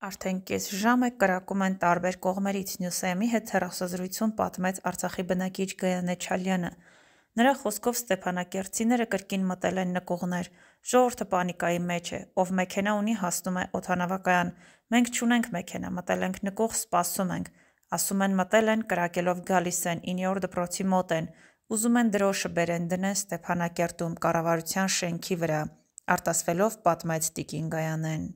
Արդեն կես ժամ է կրակում են տարբեր կողմերից Նյուսեմի հետ հեռախոսազրույցում պատմեց Արցախի բնակիչ Գայանե Չալյանը։ Նրա խոսքով Ստեփանակերտցիները կրկին մտել են նկուղներ։ Ժողովուրդը պանիկայի մեջ է, ով մեքենա ունի հասնում է օթանավակայան։ Մենք չունենք մեքենա, մտել ենք նկուղ, սպասում ենք։ Ասում են մտել են, կրակելով գալիս են, 9-րդ դպրոցի մոտ են։ Ուզում են դրոշը բերեն դնեն Ստեփանակերտում կառավարության շենքի վրա։ Արտասվելով պատմեց Տիկին Գայանեն։